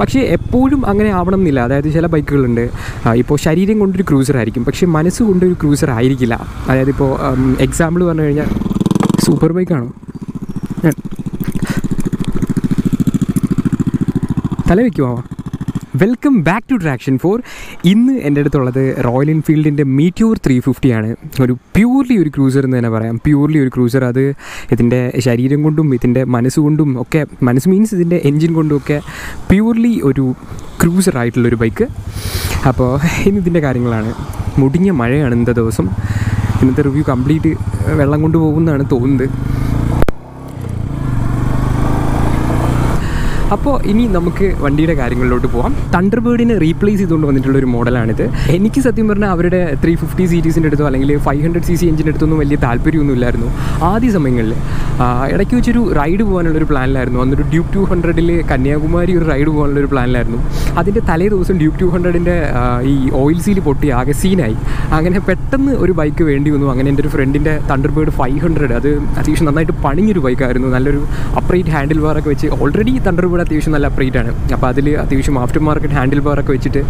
പക്ഷേ എപ്പോഴും അങ്ങനെ ആവണം എന്നില്ല അതായത് ചില ബൈക്കുകളുണ്ട്. ഇപ്പോൾ ശരീരം കൊണ്ടൊരു ക്രൂസർ ആയിരിക്കും. പക്ഷേ മനസ്സ് കൊണ്ടൊരു ക്രൂസർ ആയിരിക്കില്ല. അതായത് ഇപ്പോൾ എക്സാമ്പിൾ പറഞ്ഞു കഴിഞ്ഞാൽ സൂപ്പർ ബൈക്കാണോ തല വയ്ക്കുമോ welcome back to Traction four ഇന്ന് എന്റെ അടുത്തുള്ളത് റോയൽ എൻഫീൽഡിന്റെ മീറ്റ്യൂർ ത്രീ ഫിഫ്റ്റിയാണ് ഒരു പ്യൂർലി ഒരു ക്രൂസർ എന്ന് തന്നെ പറയാം. പ്യൂർലി ഒരു ക്രൂസർ അത് ഇതിന്റെ ശരീരം കൊണ്ടും ഇതിന്റെ മനസ്സുകൊണ്ടും ഒക്കെ മനസ്സ് മീൻസ് ഇതിന്റെ എൻജിൻ കൊണ്ടും ഒക്കെ പ്യൂർലി ഒരു ക്രൂസർ ആയിട്ടുള്ളൊരു ബൈക്ക് അപ്പോൾ ഇന്ന് ഇതിന്റെ കാര്യങ്ങളാണ്. മുടിഞ്ഞ മഴയാണ് ഇന്നത്തെ ദിവസം. ഇന്നത്തെ റിവ്യൂ കംപ്ലീറ്റ് വെള്ളം കൊണ്ടുപോകുമെന്നാണ് തോന്നുന്നത്. അപ്പോൾ ഇനി നമുക്ക് വണ്ടിയുടെ കാര്യങ്ങളിലോട്ട് പോകാം തണ്ടർ ബേർഡിനെ റീപ്ലേസ് ചെയ്തുകൊണ്ട് വന്നിട്ടുള്ള ഒരു മോഡലാണിത്. എനിക്ക് സത്യം പറഞ്ഞാൽ അവരുടെ ത്രീ ഫിഫ്റ്റി സീരീസിന്റെ അടുത്തോ അല്ലെങ്കിൽ ഫൈവ് ഹൺഡ്രഡ് സി സി എഞ്ചിന്റെ അടുത്തൊന്നും വലിയ താല്പര്യമൊന്നും ഇല്ലായിരുന്നു ആദ്യ സമയങ്ങളിൽ ഇടയ്ക്ക് വെച്ചൊരു റൈഡ് പോകാനുള്ളൊരു പ്ലാനിലായിരുന്നു അന്നൊരു ഡ്യൂപ് ടു ഹൺഡ്രഡിൽ കന്യാകുമാരി ഒരു റൈഡ് പോകാനുള്ളൊരു പ്ലാനിലായിരുന്നു അതിന്റെ തലേ ദിവസം ഡ്യൂപ് ടു ഹൺഡ്രഡിന്റെ ഈ ഓയിൽ സീൽ പൊട്ടി ആകെ സീനായി അങ്ങനെ പെട്ടെന്ന് ഒരു ബൈക്ക് വേണ്ടി വന്നു. അങ്ങനെ എന്റെ ഒരു ഫ്രണ്ടിന്റെ തണ്ടർ ബേർഡ് ഫൈവ് ഹൺഡ്രഡ് അത് അത്യാവശ്യം നന്നായിട്ട് പണിഞ്ഞൊരു ബൈക്കായിരുന്നു നല്ലൊരു അപ്രൈറ്റ് ഹാൻഡിൽ ബാറൊക്കെ വെച്ച് ഓൾറെഡി തണ്ടർ ബേർഡ് അത്യാവശ്യം നല്ല അപ്രൈറ്റ് ആണ്. അപ്പോൾ അതിൽ അത്യാവശ്യം ആഫ്റ്റർ മാർക്കറ്റ് ഹാൻഡിൽ ബാറൊക്കെ വെച്ചിട്ട്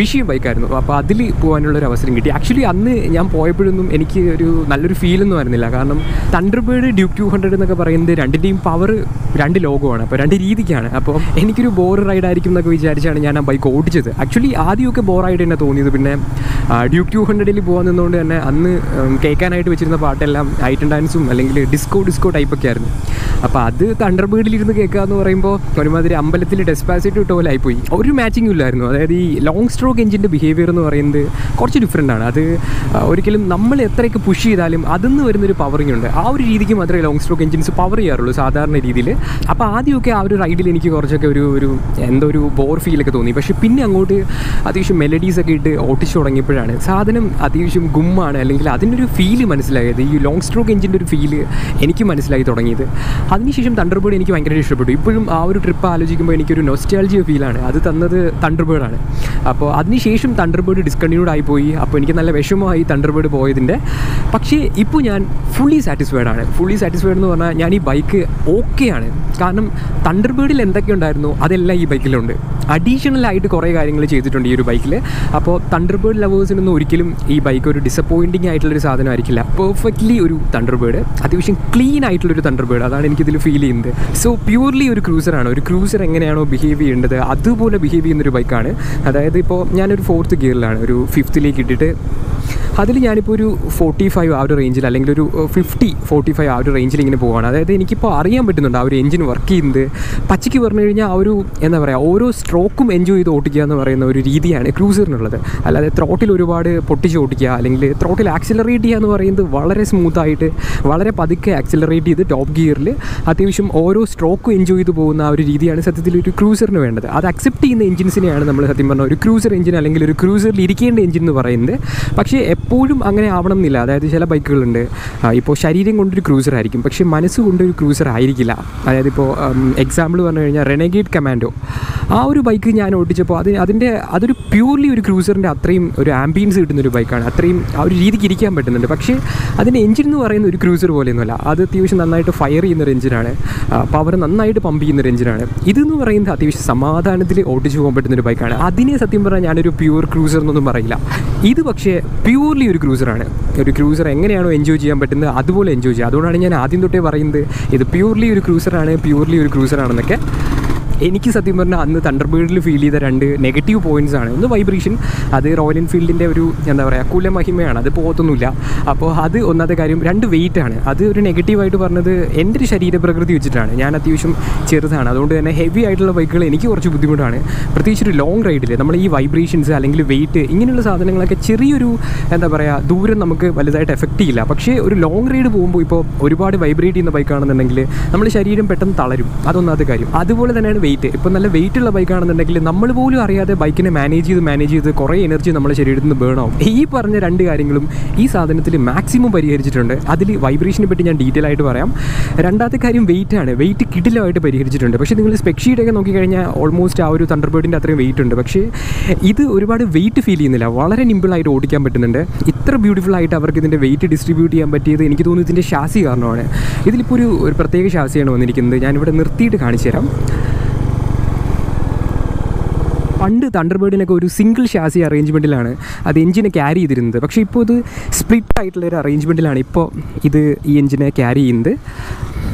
വിഷയം ബൈക്കായിരുന്നു. അപ്പോൾ അതിൽ പോകാനുള്ള ഒരു അവസരം കിട്ടി. ആക്ച്വലി അന്ന് ഞാൻ പോയപ്പോഴൊന്നും എനിക്ക് ഒരു നല്ലൊരു ഫീൽ ഒന്നും ആയിരുന്നില്ല. കാരണം തണ്ടർ ഡ്യൂ ടു ഹൺഡ്രഡ് എന്നൊക്കെ പറയുന്നത് രണ്ടിന്റെയും പവർ രണ്ട് ലോകമാണ്. അപ്പോൾ രണ്ട് രീതിക്കാണ്. അപ്പോൾ എനിക്കൊരു ബോർ റൈഡ് ആയിരിക്കും എന്നൊക്കെ വിചാരിച്ചാണ് ഞാൻ ആ ബൈക്ക് ഓടിച്ചത്. ആക്ച്വലി ആദ്യമൊക്കെ ബോറായിട്ട് തന്നെ തോന്നിയത്. പിന്നെ ഡ്യൂ ടു ഹൺഡ്രഡിൽ പോകാൻ നിന്നുകൊണ്ട് തന്നെ അന്ന് കേൾക്കാനായിട്ട് വെച്ചിരുന്ന പാട്ടെല്ലാം ഐറ്റം ഡാൻസും അല്ലെങ്കിൽ ഡിസ്കോ ഡിസ്കോ ടൈപ്പൊക്കെ ആയിരുന്നു. അപ്പോൾ അത് തണ്ടർ ബേർഡിലിരുന്ന് കേൾക്കുക എന്ന് പറയുമ്പോൾ ഒരുമാതിരി അമ്പലത്തിൽ ഡെസ്പാസിറ്റ് ഇട്ട പോലെ ആയിപ്പോയി. ഒരു മാച്ചിങ്ങും ഇല്ലായിരുന്നു. അതായത് ഈ ലോങ് സ്ട്രോക്ക് എഞ്ചിന്റെ ബിഹേവിയർ എന്ന് പറയുന്നത് കുറച്ച് ഡിഫറെന്റ് ആണ്. അത് ഒരിക്കലും നമ്മൾ എത്രയൊക്കെ പുഷ് ചെയ്താലും അതിന്ന് വരുന്നൊരു പവറിംഗ് ഉണ്ട്. ആ ഒരു രീതിക്ക് മാത്രമേ ലോങ് സ്ട്രോക്ക് എഞ്ചിൻസ് പവർ ചെയ്യാറുള്ളൂ സാധാരണ രീതിയിൽ അപ്പോൾ ആദ്യമൊക്കെ ആ ഒരു റൈഡിൽ എനിക്ക് കുറച്ചൊക്കെ ഒരു ഒരു എന്തോ ഒരു ബോർ ഫീലൊക്കെ തോന്നി. പക്ഷേ പിന്നെ അങ്ങോട്ട് അത്യാവശ്യം മെലഡീസ് ഒക്കെ ഇട്ട് ഓട്ടിച്ചു തുടങ്ങിയപ്പോഴാണ് സാധനം അത്യാവശ്യം ഗുമ്മാണ് അല്ലെങ്കിൽ അതിന്റെ ഒരു ഫീൽ മനസ്സിലായത്. ഈ ലോങ് സ്ട്രോക്ക് എഞ്ചിന്റെ ഒരു ഫീൽ എനിക്ക് മനസ്സിലായി തുടങ്ങിയത്. അതിനുശേഷം തണ്ടർബേർഡ് എനിക്ക് ഭയങ്കര ഇഷ്ടപ്പെട്ടു. ഇപ്പോഴും ആ ഒരു ട്രിപ്പ് ആലോചിക്കുമ്പോൾ എനിക്കൊരു നൊസ്റ്റാൾജിയ ഫീലാണ് അത് തന്നത് തണ്ടർബേർഡാണ് അപ്പോൾ അതിനുശേഷം തണ്ടർബേർഡ് ഡിസ്കണ്ടിന്യൂഡ് ആയിപ്പോയി അപ്പോൾ എനിക്ക് നല്ല വിഷമമായി തണ്ടർബേർഡ് പോയതിന്റെ പക്ഷേ ഇപ്പോൾ ഞാൻ ഫുള്ളി സാറ്റിസ്ഫൈഡ് ആണ്. ഫുള്ളി സാറ്റിസ്ഫൈഡ് എന്ന് പറഞ്ഞാൽ ഞാൻ ഈ ബൈക്ക് ഓക്കെയാണ് കാരണം തണ്ടർബേർഡിൽ എന്തൊക്കെ ഉണ്ടായിരുന്നു? അതെല്ലാം ഈ ബൈക്കിലുണ്ട് അഡീഷണൽ ആയിട്ട് കുറേ കാര്യങ്ങൾ ചെയ്തിട്ടുണ്ട് ഈ ഒരു ബൈക്കിൽ അപ്പോൾ തണ്ടർബേർഡ് ലവേഴ്സിനൊന്നും ഒരിക്കലും ഈ ബൈക്ക് ഒരു ഡിസപ്പോയിന്റിംഗ് ആയിട്ടുള്ളൊരു സാധനമായിരിക്കില്ല. പെർഫെക്റ്റ്ലി ഒരു തണ്ടർബേർഡ് അത്യാവശ്യം ക്ലീൻ ആയിട്ടുള്ളൊരു തണ്ടർബേർഡ് അതാണ് എനിക്കിതിൽ ഫീൽ ചെയ്യുന്നത്. സോ പ്യൂർലി ഒരു ക്രൂസറാണ് ഒരു ക്രൂസർ എങ്ങനെയാണോ ബിഹേവ് ചെയ്യേണ്ടത് അതുപോലെ ബിഹേവ് ചെയ്യുന്നൊരു ബൈക്കാണ് അതായത് ഇപ്പോൾ ഞാനൊരു ഫോർത്ത് ഗിയറിലാണ് ഒരു ഫിഫ്ത്തിലേക്ക് ഇട്ടിട്ട് അതിൽ ഞാനിപ്പോൾ ഒരു ഫോർട്ടി ഫൈവ് ആ ഒരു റേഞ്ചിൽ അല്ലെങ്കിൽ ഒരു ഫിഫ്റ്റി ഫോർട്ടി ഫൈവ് ആ ഒരു റേഞ്ചിൽ ഇങ്ങനെ പോവാണ്. അതായത് എനിക്കിപ്പോൾ അറിയാൻ പറ്റുന്നുണ്ട് ആ ഒരു എഞ്ചിൻ വർക്ക് ചെയ്യുന്നത്. പച്ചയ്ക്ക് പറഞ്ഞു കഴിഞ്ഞാൽ ആ ഒരു എന്താ പറയുക ഓരോ സ്ട്രോക്കും എൻജോയ് ചെയ്ത് ഓട്ടിക്കുക എന്ന് പറയുന്ന ഒരു രീതിയാണ് ക്രൂസറിനുള്ളത്. അല്ലാതെ ത്രോട്ടിൽ ഒരുപാട് പൊട്ടിച്ച് ഓട്ടിക്കുക അല്ലെങ്കിൽ ത്രോട്ടിൽ ആക്സിലറേറ്റ് ചെയ്യുക എന്ന് പറയുന്നത് വളരെ സ്മൂത്തായിട്ട് വളരെ പതുക്കെ ആക്സിലറേറ്റ് ചെയ്ത് ടോപ്പ് ഗിയറിൽ അത്യാവശ്യം ഓരോ സ്ട്രോക്കും എൻജോയ് ചെയ്ത് പോകുന്ന ആ ഒരു രീതിയാണ് സത്യത്തിൽ ഒരു ക്രൂസറിന് വേണ്ടത്. അത് അക്സെപ്റ്റ് ചെയ്യുന്ന എഞ്ചിൻസിനെയാണ് നമ്മൾ സത്യം പറഞ്ഞാൽ ഒരു ക്രൂസർ എഞ്ചിൻ അല്ലെങ്കിൽ ഒരു ക്രൂസറിൽ ഇരിക്കേണ്ട എഞ്ചിൻ എന്ന് പറയുന്നത്. പക്ഷേ എപ്പോഴും അങ്ങനെ ആവണം എന്നില്ല. അതായത് ചില ബൈക്കുകളുണ്ട്. ഇപ്പോൾ ശരീരം കൊണ്ടൊരു ക്രൂസർ ആയിരിക്കും. പക്ഷേ മനസ്സ് കൊണ്ടൊരു ക്രൂസർ ആയിരിക്കില്ല. അതായത് ഇപ്പോൾ എക്സാമ്പിൾ പറഞ്ഞു കഴിഞ്ഞാൽ റെനഗേറ്റ് കമാൻഡോ ആ ഒരു ബൈക്ക് ഞാൻ ഓടിച്ചപ്പോൾ അത് അതിന്റെ അതൊരു പ്യൂർലി ഒരു ക്രൂസറിന്റെ അത്രയും ഒരു ആംബിയൻസ് കിട്ടുന്ന ഒരു ബൈക്കാണ്. അത്രയും ആ ഒരു രീതിക്ക് ഇരിക്കാൻ പറ്റുന്നുണ്ട്. പക്ഷേ അതിന്റെ എഞ്ചിൻ എന്ന് പറയുന്ന ഒരു ക്രൂസർ പോലെയൊന്നുമല്ല. അത് അത്യാവശ്യം നന്നായിട്ട് ഫയർ ചെയ്യുന്ന ഒരു എഞ്ചിനാണ് പവർ നന്നായിട്ട് പമ്പ് ചെയ്യുന്ന ഒരു എഞ്ചിനാണ് ഇതെന്ന് പറയുന്നത് അത്യാവശ്യം സമാധാനത്തിൽ ഓടിച്ചു പോകാൻ പറ്റുന്നൊരു ബൈക്കാണ് അതിനെ സത്യം പറഞ്ഞാൽ ഞാനൊരു പ്യൂർ ക്രൂസർ എന്നൊന്നും പറയില്ല. ഇത് പക്ഷേ പ്യൂർലി ഒരു ക്രൂസറാണ് ഒരു ക്രൂസർ എങ്ങനെയാണോ എൻജോയ് ചെയ്യാൻ പറ്റുന്നത് അതുപോലെ എൻജോയ് ചെയ്യുക അതുകൊണ്ടാണ് ഞാൻ ആദ്യം തൊട്ടേ പറയുന്നത് ഇത് പ്യൂർലി ഒരു ക്രൂസറാണ് പ്യൂർലി ഒരു ക്രൂസറാണെന്നൊക്കെ എനിക്ക് സത്യം പറഞ്ഞാൽ അന്ന് തണ്ടർബേഡിൽ ഫീൽ ചെയ്ത രണ്ട് നെഗറ്റീവ് പോയിന്റ്സ് ആണ്. ഒന്ന് വൈബ്രേഷൻ അത് റോയൽ എൻഫീൽഡിന്റെ ഒരു എന്താ പറയുക കുലമഹിമയാണ് അത് പോകത്തൊന്നുമില്ല. അപ്പോൾ അത് ഒന്നാമത്തെ കാര്യം രണ്ട് വെയിറ്റ് ആണ്. അത് ഒരു നെഗറ്റീവായിട്ട് പറഞ്ഞത് എന്റെ ഒരു ശരീരപ്രകൃതി വെച്ചിട്ടാണ്. ഞാൻ അത്യാവശ്യം ചെറുതാണ്. അതുകൊണ്ട് തന്നെ ഹെവി ആയിട്ടുള്ള ബൈക്കുകൾ എനിക്ക് കുറച്ച് ബുദ്ധിമുട്ടാണ്. പ്രത്യേകിച്ച് ഒരു ലോങ് റൈഡിൽ നമ്മൾ ഈ വൈബ്രേഷൻസ് അല്ലെങ്കിൽ വെയിറ്റ് ഇങ്ങനെയുള്ള സാധനങ്ങളൊക്കെ ചെറിയൊരു എന്താ പറയുക ദൂരം നമുക്ക് വലുതായിട്ട് എഫക്റ്റ് ചെയ്യില്ല. പക്ഷേ ഒരു ലോങ് റൈഡ് പോകുമ്പോൾ ഇപ്പോൾ ഒരുപാട് വൈബ്രേറ്റ് ചെയ്യുന്ന ബൈക്കാണെന്നുണ്ടെങ്കിൽ നമ്മൾ ശരീരം പെട്ടെന്ന് തളരും. അതൊന്നാമത്തെ കാര്യം. അതുപോലെ തന്നെയാണ് വെയിറ്റ് ഇപ്പോൾ നല്ല വെയിറ്റ് ഉള്ള ബൈക്കാണെന്നുണ്ടെങ്കിൽ നമ്മൾ പോലും അറിയാതെ ബൈക്കിനെ മാനേജ് ചെയ്ത് മാനേജ് ചെയ്ത് കുറേ എനർജി നമ്മുടെ ശരീരത്തിൽ നിന്ന് ബേൺ ആവും. ഈ പറഞ്ഞ രണ്ട് കാര്യങ്ങളും ഈ സാധനത്തിൽ മാക്സിമം പരിഹരിച്ചിട്ടുണ്ട്. അതിൽ വൈബ്രേഷനെ പറ്റി ഞാൻ ഡീറ്റെയിൽ ആയിട്ട് പറയാം. രണ്ടാമത്തെ കാര്യം വെയിറ്റ് ആണ്. വെയിറ്റ് കിടിലമായിട്ട് പരിഹരിച്ചിട്ടുണ്ട്. പക്ഷേ നിങ്ങൾ സ്പെക്ഷീറ്റൊക്കെ നോക്കിക്കഴിഞ്ഞാൽ ഓൾമോസ്റ്റ് ആ ഒരു തണ്ടർബേർഡിന്റെ അത്രയും വെയിറ്റ് ഉണ്ട്. പക്ഷേ ഇത് ഒരുപാട് വെയിറ്റ് ഫീൽ ചെയ്യുന്നില്ല. വളരെ നിമ്പിളായിട്ട് ഓടിക്കാൻ പറ്റുന്നുണ്ട്. ഇത്ര ബ്യൂട്ടിഫുൾ ആയിട്ട് അവർക്ക് ഇതിന്റെ വെയിറ്റ് ഡിസ്ട്രിബ്യൂട്ട് ചെയ്യാൻ പറ്റിയത് എനിക്ക് തോന്നുന്നു ഇതിന്റെ ഷാസി കാരണമാണ്. ഇതിലിപ്പോൾ ഒരു ഒരു പ്രത്യേക ഷാസിയാണ് വന്നിരിക്കുന്നത്. ഞാനിവിടെ നിർത്തിയിട്ട് കാണിച്ചു തരാം പണ്ട് തണ്ടർബേർഡിനൊക്കെ ഒരു സിംഗിൾ ഷാസി അറേഞ്ച്മെന്റിലാണ് അത് എഞ്ചിനെ ക്യാരി ചെയ്തിരുന്നത്. പക്ഷേ ഇപ്പോൾ ഇത് സ്പ്ലിറ്റ് ആയിട്ടുള്ള ഒരു അറേഞ്ച്മെന്റിലാണ് ഇപ്പോൾ ഇത് ഈ എഞ്ചിനെ ക്യാരി ചെയ്യുന്നത്.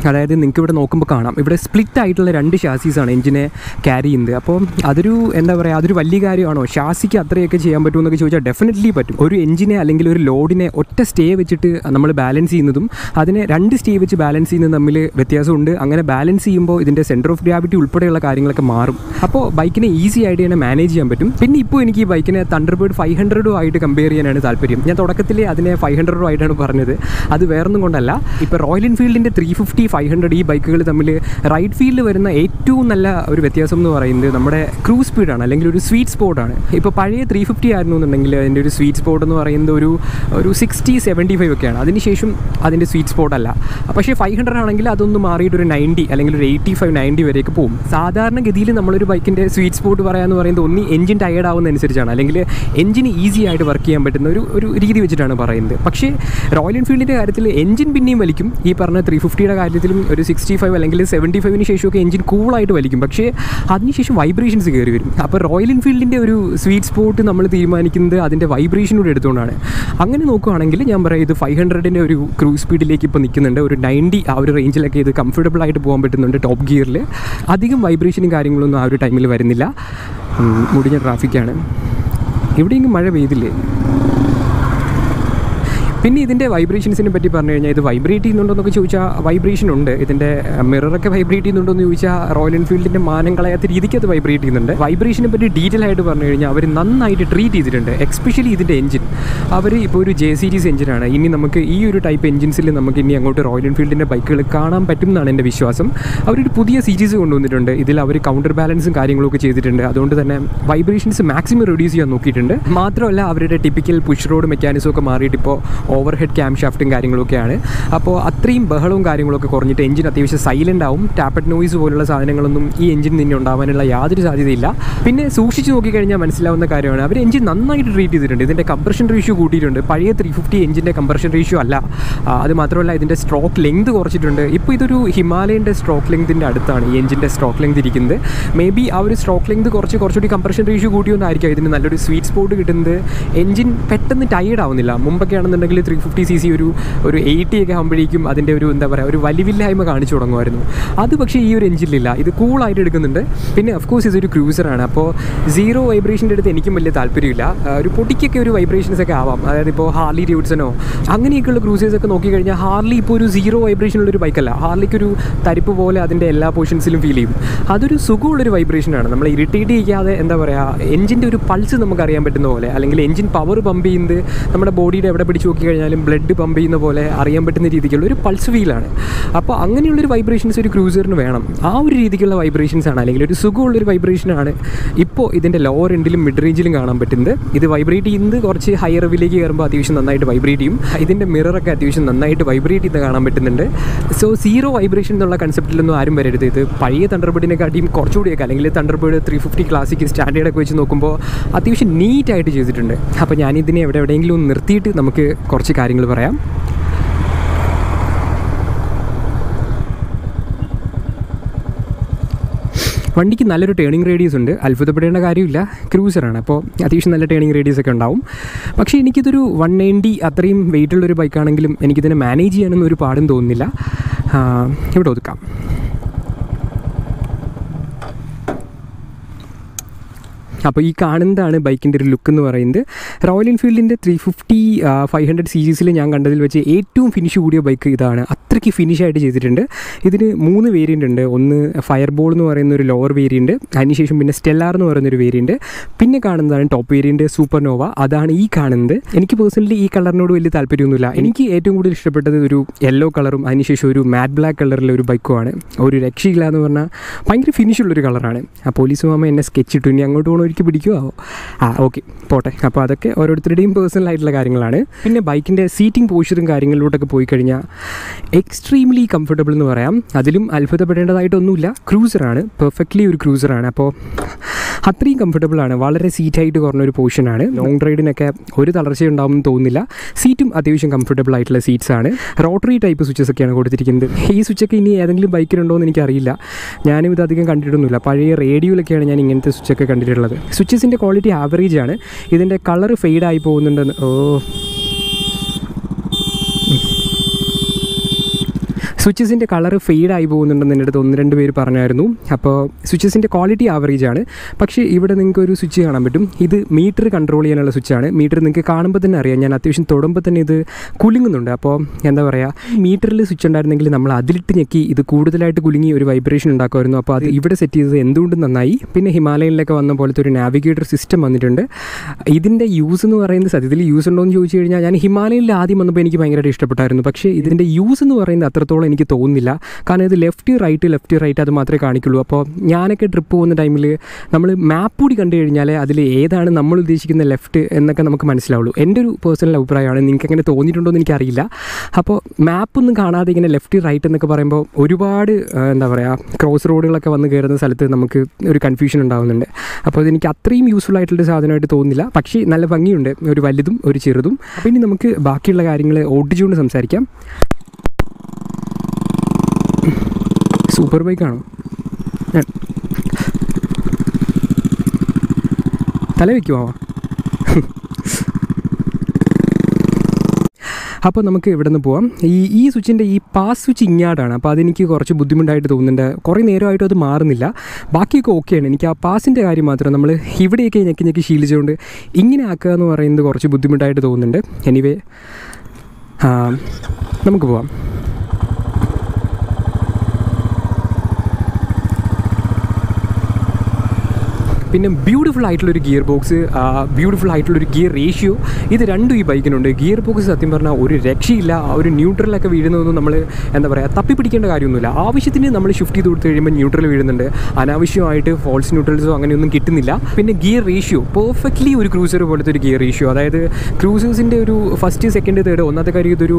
അതായത് നിങ്ങൾക്ക് ഇവിടെ നോക്കുമ്പോൾ കാണാം. ഇവിടെ സ്പ്ലിറ്റ് ആയിട്ടുള്ള രണ്ട് ഷാസീസാണ് എഞ്ചിനെ ക്യാരി ചെയ്യുന്നത്. അപ്പോൾ അതൊരു എന്താ പറയുക അതൊരു വലിയ കാര്യമാണോ? ഷാസിക്ക് അത്രയൊക്കെ ചെയ്യാൻ പറ്റുമെന്നൊക്കെ ചോദിച്ചാൽ ഡെഫിനറ്റ്ലി പറ്റും. ഒരു എഞ്ചിനെ അല്ലെങ്കിൽ ഒരു ലോഡിനെ ഒറ്റ സ്റ്റേ വെച്ചിട്ട് നമ്മൾ ബാലൻസ് ചെയ്യുന്നതും അതിനെ രണ്ട് സ്റ്റേ വെച്ച് ബാലൻസ് ചെയ്യുന്നതും തമ്മിൽ വ്യത്യാസമുണ്ട്. അങ്ങനെ ബാലൻസ് ചെയ്യുമ്പോൾ ഇതിന്റെ സെന്റർ ഓഫ് ഗ്രാവിറ്റി ഉൾപ്പെടെയുള്ള കാര്യങ്ങളൊക്കെ മാറും. അപ്പോൾ ബൈക്കിനെ ഈസി ആയിട്ട് തന്നെ മാനേജ് ചെയ്യാൻ പറ്റും. പിന്നെ ഇപ്പോൾ എനിക്ക് ഈ ബൈക്കിനെ തണ്ടർബേർഡ് ഫൈവ് ഹൺഡ്രഡും ആയിട്ട് കമ്പയർ ചെയ്യാനാണ് താല്പര്യം. ഞാൻ തുടക്കത്തിൽ അതിനെ ഫൈവ് ഹൺഡ്രഡും ആയിട്ടാണ് പറഞ്ഞത്. അത് വേറൊന്നും കൊണ്ടല്ല. ഇപ്പോൾ റോയൽ എൻഫീൽഡിന്റെ ത്രീ ഫൈവ് ഹൺഡ്രഡ് ഈ ബൈക്കുകൾ തമ്മിൽ റൈഡ് ഫീൽഡിൽ വരുന്ന ഏറ്റവും നല്ല ഒരു വ്യത്യാസം എന്ന് പറയുന്നത് നമ്മുടെ ക്രൂസ് സ്പീഡാണ് അല്ലെങ്കിൽ ഒരു സ്വീറ്റ് സ്പോട്ടാണ് ഇപ്പോൾ പഴയ ത്രീ ഫിഫ്റ്റി ആയിരുന്നു എന്നുണ്ടെങ്കിൽ അതിന്റെ ഒരു സ്വീറ്റ് സ്പോട്ട് എന്ന് പറയുന്നത് ഒരു ഒരു സിക്സ്റ്റി സെവന്റി ഫൈവ് ഒക്കെയാണ്. അതിനുശേഷം അതിന്റെ സ്വീറ്റ് സ്പോട്ട് അല്ല. പക്ഷേ ഫൈവ് ഹൺഡ്രഡ് ആണെങ്കിൽ അതൊന്ന് മാറിയിട്ട് ഒരു നയന്റി അല്ലെങ്കിൽ ഒരു എയ്റ്റി ഫൈവ് നയന്റി വരെയൊക്കെ പോകും സാധാരണഗതിയിൽ നമ്മളൊരു ബൈക്കിന്റെ സ്വീറ്റ് സ്പോട്ട് പറയാമെന്ന് പറയുന്നത് ഒന്ന് എഞ്ചിൻ ടയേർഡ് ആവുന്നതനുസരിച്ചാണ്. അല്ലെങ്കിൽ എഞ്ചിൻ ഈസി ആയിട്ട് വർക്ക് ചെയ്യാൻ പറ്റുന്ന ഒരു ഒരു രീതി വെച്ചിട്ടാണ് പറയുന്നത്. പക്ഷേ റോയൽ എൻഫീൽഡിന്റെ കാര്യത്തിൽ എഞ്ചിൻ പിന്നെയും വലിക്കും. ഈ പറഞ്ഞ ത്രീ ഫിഫ്റ്റിയുടെ കാര്യത്തിലും ഒരു സിക്സ്റ്റി ഫൈവ് അല്ലെങ്കിൽ സെവന്റി ഫൈവിന് ശേഷമൊക്കെ എഞ്ചിൻ കൂളായിട്ട് വലിക്കും. പക്ഷേ അതിനുശേഷം വൈബ്രേഷൻസ് കയറി വരും. അപ്പോൾ റോയൽ എൻഫീൽഡിന്റെ ഒരു സ്വീറ്റ് സ്പോട്ട് നമ്മൾ തീരുമാനിക്കുന്നത് അതിന്റെ വൈബ്രേഷനോട് എടുത്തുകൊണ്ടാണ്. അങ്ങനെ നോക്കുകയാണെങ്കിൽ ഞാൻ പറയാം ഇത് ഫൈവ് ഹൺഡ്രഡിന്റെ ഒരു ക്രൂസ് സ്പീഡിലേക്ക് ഇപ്പോൾ നിൽക്കുന്നുണ്ട്. ഒരു നയന്റി ആ ഒരു റേഞ്ചിലൊക്കെ ഇത് കംഫർട്ടബിൾ ആയിട്ട് പോകാൻ പറ്റുന്നുണ്ട് ടോപ്പ് ഗിയറിൽ അധികം വൈബ്രേഷനും കാര്യങ്ങളൊന്നും ആ ഒരു ടൈമിൽ വരുന്നില്ല. മുടിഞ്ഞ ട്രാഫിക്കാണ് എവിടെയെങ്കിലും മഴ പെയ്തില്ലേ? പിന്നെ ഇതിന്റെ വൈബ്രേഷൻസിനെ പറ്റി പറഞ്ഞു കഴിഞ്ഞാൽ ഇത് വൈബ്രേറ്റ് ചെയ്യുന്നുണ്ടോ എന്നൊക്കെ ചോദിച്ചാൽ വൈബ്രേഷൻ ഉണ്ട്. ഇതിന്റെ മിററൊക്കെ വൈബ്രേറ്റ് ചെയ്യുന്നുണ്ടോ എന്ന് ചോദിച്ചാൽ റോയൽ എൻഫീൽഡിന്റെ മാനം കളയാത്ത രീതിക്ക് അത് വൈബ്രേറ്റ് ചെയ്യുന്നുണ്ട്. വൈബ്രേഷനെ പറ്റി ഡീറ്റെയിൽ ആയിട്ട് പറഞ്ഞു കഴിഞ്ഞാൽ അവർ നന്നായിട്ട് ട്രീറ്റ് ചെയ്തിട്ടുണ്ട് എക്സ്പെഷ്യലി ഇതിന്റെ എഞ്ചിൻ അവർ ഇപ്പോൾ ഒരു ജെ സീരീസ് എഞ്ചിനാണ് ഇനി നമുക്ക് ഈ ഒരു ടൈപ്പ് എഞ്ചിൻസിൽ നമുക്ക് ഇനി അങ്ങോട്ട് റോയൽ എൻഫീൽഡിന്റെ ബൈക്കുകൾ കാണാൻ പറ്റും എന്നാണ് എന്റെ വിശ്വാസം. അവരൊരു പുതിയ സീരീസ് കൊണ്ടുവന്നിട്ടുണ്ട്. ഇതിൽ അവർ കൗണ്ടർ ബാലൻസും കാര്യങ്ങളൊക്കെ ചെയ്തിട്ടുണ്ട്. അതുകൊണ്ട് തന്നെ വൈബ്രേഷൻസ് മാക്സിമം റെഡ്യൂസ് ചെയ്യാൻ നോക്കിയിട്ടുണ്ട്. മാത്രമല്ല അവരുടെ ടിപ്പിക്കൽ പുഷ് റോഡ് മെക്കാനിസം ഒക്കെ മാറിയിട്ട് ഇപ്പോൾ ഓവർ ഹെഡ് ക്യാം ഷാഫ്റ്റും കാര്യങ്ങളൊക്കെയാണ്. അപ്പോൾ അത്രയും ബഹളവും കാര്യങ്ങളൊക്കെ കുറഞ്ഞിട്ട് എഞ്ചിൻ അത്യാവശ്യം സൈലന്റ് ആവും. ടാപ്പറ്റ് നോയ്സ് പോലുള്ള സാധനങ്ങളൊന്നും ഈ എഞ്ചിൻ നിന്നെ ഉണ്ടാവാനുള്ള യാതൊരു സാധ്യതയില്ല. പിന്നെ സൂക്ഷിച്ച് നോക്കിക്കഴിഞ്ഞാൽ മനസ്സിലാവുന്ന കാര്യമാണ്. അവർ എഞ്ചിൻ നന്നായിട്ട് ട്രീറ്റ് ചെയ്തിട്ടുണ്ട്. ഇതിന്റെ കംപ്രഷൻ റേഷ്യോ കൂട്ടിയിട്ടുണ്ട്. പഴയ ത്രീ ഫിഫ്റ്റി എഞ്ചിന്റെ കംപ്രഷൻ റേഷ്യോ അല്ല. അത് മാത്രമല്ല ഇതിന്റെ സ്ട്രോക്ക് ലെങ്ത് കുറച്ചിട്ടുണ്ട്. ഇപ്പോൾ ഇതൊരു ഹിമാലയന്റെ സ്ട്രോക്ക് ലെങ്തിന്റെ അടുത്താണ് ഈ എഞ്ചിന്റെ സ്ട്രോക്ക് ലെങ്ത് ഇരിക്കുന്നത്. മേ ബി ആ ഒരു സ്ട്രോക്ക് ലെങ്ത് കുറച്ച് കുറച്ചുകൂടി കംപ്രഷൻ റേഷ്യോ കൂട്ടിയൊന്നായിരിക്കും. ഇതിന് നല്ലൊരു സ്വീറ്റ് സ്പോട്ട് കിട്ടുന്നത്. എഞ്ചിൻ പെട്ടെന്ന് ടയേർഡ് ആവുന്നില്ല. മുമ്പൊക്കെ ആണെന്നുണ്ടെങ്കിൽ ത്രീ ഫിഫ്റ്റി സി സി ഒരു ഒരു എയ്റ്റി ഒക്കെ ആകുമ്പോഴേക്കും അതിന്റെ ഒരു എന്താ പറയുക ഒരു വലിവില്ലായ്മ കാണിച്ചു തുടങ്ങുമായിരുന്നു. അത് പക്ഷേ ഈ ഒരു എഞ്ചിനിലില്ല. ഇത് കൂളായിട്ട് എടുക്കുന്നുണ്ട്. പിന്നെ ഓഫ് കോഴ്സ് ഇതൊരു ക്രൂസറാണ് അപ്പോൾ സീറോ വൈബ്രേഷന്റെ അടുത്ത് എനിക്കും വലിയ താല്പര്യമില്ല. ഒരു പൊട്ടിക്കൊക്കെ ഒരു വൈബ്രേഷൻസ് ഒക്കെ ആവാം. അതായത് ഇപ്പോൾ ഹാർലി ഡ്യൂഡ്സനോ അങ്ങനെയൊക്കെയുള്ള ക്രൂസേഴ്സ് ഒക്കെ നോക്കിക്കഴിഞ്ഞാൽ ഹാർലി ഇപ്പോൾ ഒരു സീറോ വൈബ്രേഷനുള്ള ഒരു ബൈക്കല്ല ഹാർലിക്ക് ഒരു തരിപ്പ് പോലെ അതിന്റെ എല്ലാ പോർഷൻസിലും ഫീൽ ചെയ്യും. അതൊരു സുഖമുള്ളൊരു വൈബ്രേഷനാണ് നമ്മൾ ഇറിറ്റേറ്റ് ചെയ്യാതെ എന്താ പറയുക എഞ്ചിന്റെ ഒരു പൾസ് നമുക്ക് അറിയാൻ പറ്റുന്ന പോലെ അല്ലെങ്കിൽ എഞ്ചിൻ പവർ പമ്പ് ചെയ്യുന്നത് നമ്മുടെ ബോഡിയുടെ എവിടെ പിടിച്ച് നോക്കി കഴിഞ്ഞാലും ബ്ലഡ് പമ്പ് ചെയ്യുന്ന പോലെ അറിയാൻ പറ്റുന്ന രീതിക്കുള്ള ഒരു പൾസ് ഫീലാണ് അപ്പോൾ അങ്ങനെയുള്ളൊരു വൈബ്രേഷൻസ് ഒരു ക്രൂസറിന് വേണം. ആ ഒരു രീതിക്കുള്ള വൈബ്രേഷൻസ് ആണ് അല്ലെങ്കിൽ ഒരു സുഖമുള്ളൊരു വൈബ്രേഷനാണ് ഇപ്പോൾ ഇതിന്റെ ലോവർ എൻഡിലും മിഡ് റേഞ്ചിലും കാണാൻ പറ്റുന്നത്. ഇത് വൈബ്രേറ്റ് ചെയ്യുന്നത് കുറച്ച് ഹയർ ലെവലിലേക്ക് കയറുമ്പോൾ അത്യാവശ്യം നന്നായിട്ട് വൈബ്രേറ്റ് ചെയ്യും. ഇതിന്റെ മിററൊക്കെ അത്യാവശ്യം നന്നായിട്ട് വൈബ്രേറ്റ് ചെയ്ത് കാണാൻ പറ്റുന്നുണ്ട്. സോ സീറോ വൈബ്രേഷൻ എന്നുള്ള കൺസെപ്റ്റിലൊന്നും ആരും വരരുത്. ഇത് പഴയ തണ്ടർബേഡിനെക്കാട്ടിയും കുറച്ചുകൂടിയൊക്കെ അല്ലെങ്കിൽ തണ്ടർബേഡ് ത്രീ ഫിഫ്റ്റി ക്ലാസിക് സ്റ്റാൻഡേർഡൊക്കെ വെച്ച് നോക്കുമ്പോൾ അത്യാവശ്യം നീറ്റായിട്ട് ചെയ്തിട്ടുണ്ട്. അപ്പോൾ ഞാനിതിനെ എവിടെ എവിടെയെങ്കിലും നിർത്തിയിട്ട് നമുക്ക് കുറച്ച് കാര്യങ്ങൾ പറയാം. വണ്ടിക്ക് നല്ലൊരു ടേണിംഗ് റേഡിയസ് ഉണ്ട്. അത്ഭുതപ്പെടേണ്ട കാര്യമില്ല. ക്രൂസറാണ് അപ്പോൾ അത്യാവശ്യം നല്ല ടേണിംഗ് റേഡിയസ് ഒക്കെ ഉണ്ടാവും. പക്ഷേ എനിക്കിതൊരു വൺ നയന്റി അത്രയും വെയിറ്റുള്ളൊരു ബൈക്കാണെങ്കിലും എനിക്കിതിനെ മാനേജ് ചെയ്യാനൊന്നും ഒരു പാടും തോന്നുന്നില്ല. ഇവിടെ ഒതുക്കാം. അപ്പോൾ ഈ കാണുന്നതാണ് ബൈക്കിന്റെ ഒരു ലുക്ക് എന്ന് പറയുന്നത്. റോയൽ എൻഫീൽഡിന്റെ ത്രീ ഫിഫ്റ്റി ഫൈവ് ഹൺഡ്രഡ് സീരീസിൽ ഞാൻ കണ്ടതിൽ വെച്ച് ഏറ്റവും ഫിനിഷ് കൂടിയ ബൈക്ക് ഇതാണ്. അത്രയ്ക്ക് ഫിനിഷായിട്ട് ചെയ്തിട്ടുണ്ട്. ഇതിന് മൂന്ന് വേരിയന്റ് ഉണ്ട്. ഒന്ന് ഫയർബോൾ എന്ന് പറയുന്ന ഒരു ലോവർ വേരിയന്റ് അതിനുശേഷം പിന്നെ സ്റ്റെല്ലാർ എന്ന് പറയുന്ന ഒരു വേരിയന്റ് പിന്നെ കാണുന്നതാണ് ടോപ്പ് വേരിയന്റ് സൂപ്പർ നോവ അതാണ് ഈ കാണുന്നത്. എനിക്ക് പേഴ്സണലി ഈ കളറിനോട് വലിയ താല്പര്യമൊന്നുമില്ല. എനിക്ക് ഏറ്റവും കൂടുതൽ ഇഷ്ടപ്പെട്ടത് ഒരു യെല്ലോ കളറും അതിനുശേഷം ഒരു മാറ്റ് ബ്ലാക്ക് കളറിലെ ഒരു ബൈക്കുമാണ് ഒരു രക്ഷയില്ല എന്ന് പറഞ്ഞാൽ ഭയങ്കര ഫിനിഷുള്ളൊരു കളറാണ് ആ പോലീസ് മാമ എന്നെ സ്കെച്ച് ഇട്ടു. ഇനി അങ്ങോട്ട് പോകണം ഒരിക്കൽ പിടിക്കുമോ ആ ഓക്കെ പോട്ടെ. അപ്പോൾ അതൊക്കെ ഓരോരുത്തരുടെയും പേഴ്സണൽ ആയിട്ടുള്ള കാര്യങ്ങളാണ്. പിന്നെ ബൈക്കിന്റെ സീറ്റിംഗ് പോസ്ചറും കാര്യങ്ങളിലോട്ടൊക്കെ പോയി കഴിഞ്ഞാൽ എക്സ്ട്രീംലി കംഫർട്ടബിൾ എന്ന് പറയാം. അതിലും അത്ഭുതപ്പെടേണ്ടതായിട്ടൊന്നുമില്ല. ക്രൂസറാണ് പെർഫെക്റ്റ്ലി ഒരു ക്രൂസറാണ് അപ്പോൾ അത്രയും കംഫർട്ടബിൾ ആണ്. വളരെ സീറ്റായിട്ട് കുറഞ്ഞ ഒരു പോർഷനാണ് ലോങ് റൈഡിനൊക്കെ ഒരു തളർച്ച ഉണ്ടാവുമെന്ന് തോന്നുന്നില്ല. സീറ്റും അത്യാവശ്യം കംഫർട്ടബിൾ ആയിട്ടുള്ള സീറ്റ്സ് ആണ്. റോട്ടറി ടൈപ്പ് സ്വിച്ചസ് ഒക്കെയാണ് കൊടുത്തിരിക്കുന്നത്. ഈ സ്വിച്ചൊക്കെ ഇനി ഏതെങ്കിലും ബൈക്കിലുണ്ടോ എന്ന് എനിക്കറിയില്ല. ഞാനും ഇത് അധികം കണ്ടിട്ടൊന്നുമില്ല. പഴയ റേഡിയോയിലൊക്കെയാണ് ഞാൻ ഇങ്ങനത്തെ സ്വിച്ചൊക്കെ കണ്ടിട്ടുള്ളത്. സ്വിച്ചസിന്റെ ക്വാളിറ്റി ആവറേജ് ആണ്. ഇതിന്റെ കളർ ഫെയ്ഡായി പോകുന്നുണ്ടെന്ന്. ഓ സ്വിച്ചസിന്റെ കളർ ഫെയ്ഡായി പോകുന്നുണ്ടെന്ന് എന്റെ അടുത്ത് ഒന്ന് രണ്ട് പേര് പറഞ്ഞായിരുന്നു. അപ്പോൾ സ്വിച്ചസിന്റെ ക്വാളിറ്റി ആവറേജ് ആണ്. പക്ഷേ ഇവിടെ നിങ്ങൾക്ക് ഒരു സ്വിച്ച് കാണാൻ പറ്റും. ഇത് മീറ്റർ കൺട്രോൾ ചെയ്യാനുള്ള സ്വിച്ചാണ്. മീറ്റർ നിങ്ങൾക്ക് കാണുമ്പോൾ തന്നെ അറിയാം. ഞാൻ അത്യാവശ്യം തൊടുമ്പോൾ തന്നെ ഇത് കുലുങ്ങുന്നുണ്ട്. അപ്പോൾ എന്താ പറയുക മീറ്ററിൽ സ്വിച്ച് ഉണ്ടായിരുന്നെങ്കിൽ നമ്മൾ അതിലിട്ട് ഞെക്കി ഇത് കൂടുതലായിട്ട് കുലുങ്ങി ഒരു വൈബ്രേഷൻ ഉണ്ടാക്കുമായിരുന്നു. അപ്പോൾ അത് ഇവിടെ സെറ്റ് ചെയ്തത് എന്തുകൊണ്ടും നന്നായി? പിന്നെ ഹിമാലയനിലൊക്കെ വന്ന പോലത്തെ ഒരു നാവിഗേറ്റർ സിസ്റ്റം വന്നിട്ടുണ്ട്. ഇതിന്റെ യൂസ് എന്ന് പറയുന്നത് സത്യത്തിൽ യൂസ് ഉണ്ടോ എന്ന് ചോദിച്ചു കഴിഞ്ഞാൽ ഞാൻ ഹിമാലയനിൽ ആദ്യം വന്നപ്പോൾ എനിക്ക് ഭയങ്കരമായിട്ട് ഇഷ്ടപ്പെട്ടായിരുന്നു. പക്ഷേ ഇതിന്റെ യൂസ് എന്ന് പറയുന്നത് അത്രത്തോളം എനിക്ക് തോന്നുന്നില്ല. കാരണം ഇത് ലെഫ്റ്റ് റൈറ്റ് ലെഫ്റ്റ് റൈറ്റ് അത് മാത്രമേ കാണിക്കുള്ളൂ. അപ്പോൾ ഞാനൊക്കെ ട്രിപ്പ് പോകുന്ന ടൈമിൽ നമ്മൾ മാപ്പ് കൂടി കണ്ടു കഴിഞ്ഞാൽ അതിൽ ഏതാണ് നമ്മൾ ഉദ്ദേശിക്കുന്ന ലെഫ്റ്റ് എന്നൊക്കെ നമുക്ക് മനസ്സിലാവുള്ളൂ. എന്റെ ഒരു പേഴ്സണൽ അഭിപ്രായമാണ്. നിങ്ങൾക്ക് അങ്ങനെ തോന്നിയിട്ടുണ്ടോ എന്ന് എനിക്കറിയില്ല. അപ്പോൾ മാപ്പൊന്നും കാണാതെ ഇങ്ങനെ ലെഫ്റ്റ് റൈറ്റ് എന്നൊക്കെ പറയുമ്പോൾ ഒരുപാട് എന്താ പറയുക ക്രോസ് റോഡുകളൊക്കെ വന്ന് കയറുന്ന സ്ഥലത്ത് നമുക്ക് ഒരു കൺഫ്യൂഷൻ ഉണ്ടാകുന്നുണ്ട് അപ്പോൾ അതെനിക്ക് അത്രയും യൂസ്ഫുൾ ആയിട്ടുള്ള സാധനമായിട്ട് തോന്നുന്നില്ല. പക്ഷേ നല്ല ഭംഗിയുണ്ട്. ഒരു വലുതും ഒരു ചെറുതും. അപ്പോൾ ഇനി നമുക്ക് ബാക്കിയുള്ള കാര്യങ്ങൾ ഓടിച്ചുകൊണ്ട് സംസാരിക്കാം. സൂപ്പർ ബൈക്കാണോ. തല വയ്ക്കുമോ അപ്പോൾ നമുക്ക് ഇവിടെ നിന്ന് പോവാം. ഈ ഈ സ്വിച്ചിന്റെ ഈ പാസ് സ്വിച്ച് ഇങ്ങാടാണ്. അപ്പോൾ അതെനിക്ക് കുറച്ച് ബുദ്ധിമുട്ടായിട്ട് തോന്നുന്നുണ്ട്. കുറേ നേരമായിട്ടും അത് മാറുന്നില്ല. ബാക്കിയൊക്കെ ഓക്കെയാണ്. എനിക്ക് ആ പാസിന്റെ കാര്യം മാത്രം നമ്മൾ ഇവിടെയൊക്കെ ഞെക്കി ഞെക്കി ശീലിച്ചുകൊണ്ട് ഇങ്ങനെ ആക്കുക എന്ന് പറയുന്നത് കുറച്ച് ബുദ്ധിമുട്ടായിട്ട് തോന്നുന്നുണ്ട്. എനിവേ നമുക്ക് പോവാം. പിന്നെ ബ്യൂട്ടിഫുൾ ആയിട്ടുള്ളൊരു ഗിയർ ബോക്സ് ബ്യൂട്ടിഫുൾ ആയിട്ടുള്ളൊരു ഗിയർ റേഷ്യോ ഇത് രണ്ടും ഈ ബൈക്കിനുണ്ട് ഗിയർ ബോക്സ് സത്യം പറഞ്ഞാൽ ഒരു രക്ഷയില്ല ഒരു ന്യൂട്രലൊക്കെ വീഴുന്നതൊന്നും നമ്മൾ എന്താ പറയുക തപ്പി പിടിക്കേണ്ട കാര്യമൊന്നുമില്ല. ആവശ്യത്തിന് നമ്മൾ ഷിഫ്റ്റ് ചെയ്ത് കൊടുത്തു കഴിയുമ്പോൾ ന്യൂട്രൽ വീഴുന്നുണ്ട്. അനാവശ്യമായിട്ട് ഫോൾസ് ന്യൂട്രൽസോ അങ്ങനെയൊന്നും കിട്ടുന്നില്ല. പിന്നെ ഗിയർ റേഷ്യോ പെർഫെക്റ്റ്ലി ഒരു ക്രൂസർ പോലത്തെ ഒരു ഗിയർ റേഷ്യോ അതായത് ക്രൂസേഴ്സിന്റെ ഒരു ഫസ്റ്റ് സെക്കൻഡ് തേർഡ് ഒന്നാമത്തെ കാര്യം ഇതൊരു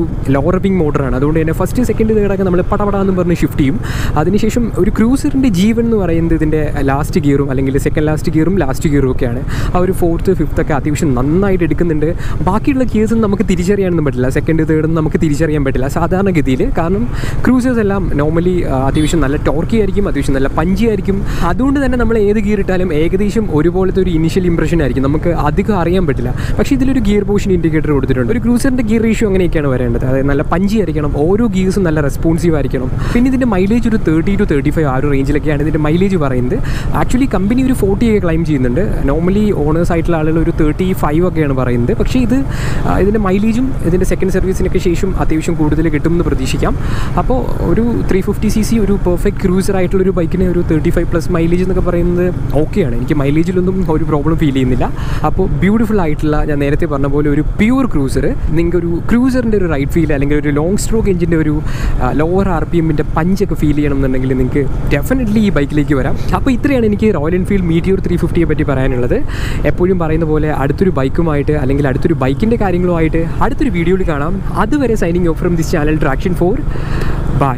പിങ് മോട്ടറാണ്. അതുകൊണ്ട് തന്നെ ഫസ്റ്റ് സെക്കൻഡ് തേർഡൊക്കെ നമ്മൾ പടപടാന്ന് പറഞ്ഞ് ഷിഫ്റ്റ് ചെയ്യും. അതിനുശേഷം ഒരു ക്രൂസറിന്റെ ജീവൻ എന്ന് പറയുന്നത് ഇതിന്റെ ലാസ്റ്റ് ഗിയറും അല്ലെങ്കിൽ സെക്കൻഡ് ലാസ്റ്റ് ഗിയറും ലാസ്റ്റ് ഗിയറും ഒക്കെയാണ്. ആ ഒരു ഫോർത്ത് ഫിഫ്ത്ത് ഒക്കെ അത്യാവശ്യം നന്നായിട്ട് എടുക്കുന്നുണ്ട്. ബാക്കിയുള്ള ഗിയേഴ്സും നമുക്ക് തിരിച്ചറിയാനൊന്നും പറ്റില്ല. സെക്കൻഡ് തേർഡും നമുക്ക് തിരിച്ചറിയാൻ പറ്റില്ല. സാധാരണഗതിയിൽ കാരണം ക്രൂസേഴ്സ് എല്ലാം നോർമലി അത്യാവശ്യം നല്ല ടോർക്കി ആയിരിക്കും അത്യാവശ്യം നല്ല പഞ്ചി ആയിരിക്കും. അതുകൊണ്ട് തന്നെ നമ്മൾ ഏത് ഗിയർ ഇട്ടാലും ഏകദേശം ഒരുപോലത്തെ ഒരു ഇനിഷ്യൽ ഇംപ്രഷൻ ആയിരിക്കും. നമുക്ക് അധികം അറിയാൻ പറ്റില്ല. പക്ഷേ ഇതിലൊരു ഗിയർ പോഷൻ ഇൻഡിക്കേറ്റർ കൊടുത്തിട്ടുണ്ട്. ഒരു ക്രൂസറിന്റെ ഗിയർ റേഷ്യോ അങ്ങനെയൊക്കെയാണ് വരേണ്ടത്. അതായത് നല്ല പഞ്ചി ആയിരിക്കണം ഓരോ ഗിയേഴ്സും നല്ല റെസ്പോൺസീവ് ആയിരിക്കണം. പിന്നെ ഇതിന്റെ മൈലേജ് ഒരു തേർട്ടി ടു തേർട്ടി ഫൈവ് ആ ഒരു റേഞ്ചിലൊക്കെയാണ് ഇതിന്റെ മൈലേജ് പറയുന്നത്. ആക്ച്വലി കമ്പനി ഒരു ഫോർട്ടി ക്ലൈം ചെയ്യുന്നുണ്ട്. നോർമലി ഓണേഴ്സ് ആയിട്ടുള്ള ആളുകൾ ഒരു തേർട്ടി ഫൈവ് ഒക്കെയാണ് പറയുന്നത്. പക്ഷേ ഇത് ഇതിന്റെ മൈലേജും ഇതിന്റെ സെക്കൻഡ് സർവീസിനൊക്കെ ശേഷം അത്യാവശ്യം കൂടുതൽ കിട്ടുമെന്ന് പ്രതീക്ഷിക്കാം. അപ്പോൾ ഒരു ത്രീ ഫിഫ്റ്റി സി സി ഒരു പെർഫെക്റ്റ് ക്രൂസർ ആയിട്ടുള്ള ഒരു ബൈക്കിന് ഒരു തേർട്ടി ഫൈവ് പ്ലസ് മൈലേജ് എന്നൊക്കെ പറയുന്നത് ഓക്കെയാണ് എനിക്ക് മൈലേജിലൊന്നും ഒരു പ്രോബ്ലം ഫീൽ ചെയ്യുന്നില്ല. അപ്പോൾ ബ്യൂട്ടിഫുൾ ആയിട്ടുള്ള ഞാൻ നേരത്തെ പറഞ്ഞ പോലെ ഒരു പ്യൂർ ക്രൂസർ നിങ്ങൾക്ക് ഒരു ക്രൂസറിന്റെ ഒരു റൈറ്റ് ഫീൽ അല്ലെങ്കിൽ ഒരു ലോങ് സ്ട്രോക്ക് എഞ്ചിന്റെ ഒരു ലോവർ ആർ പി എമ്മിന്റെ പഞ്ചൊക്കെ ഫീൽ ചെയ്യണം എന്നുണ്ടെങ്കിൽ നിങ്ങൾക്ക് ഡെഫിനറ്റ്ലി ഈ ബൈക്കിലേക്ക് വരാം. അപ്പോൾ ഇത്രയാണ് എനിക്ക് റോയൽ എൻഫീൽഡ് മീറ്റിയൂർ ത്രീ ഫിഫ്റ്റിയെ പറ്റി പറയാനുള്ളത്. എപ്പോഴും പറയുന്ന പോലെ അടുത്തൊരു ബൈക്കുമായിട്ട് അല്ലെങ്കിൽ അടുത്തൊരു ബൈക്കിന്റെ കാര്യങ്ങളുമായിട്ട് അടുത്തൊരു വീഡിയോയിൽ കാണാം. അതുവരെ signing off from this channel Traction four bye